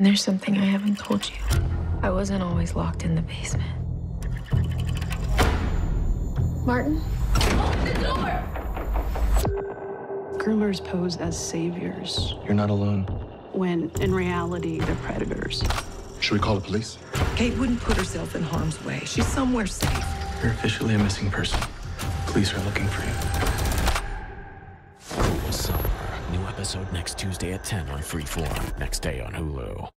And there's something I haven't told you. I wasn't always locked in the basement. Martin? Groomers pose as saviors You're not alone. when in reality they're predators. Should we call the police? Kate wouldn't put herself in harm's way. She's somewhere safe. You're officially a missing person. Police are looking for you. Summer. New episode next Tuesday at 10 on Freeform. Next day on Hulu.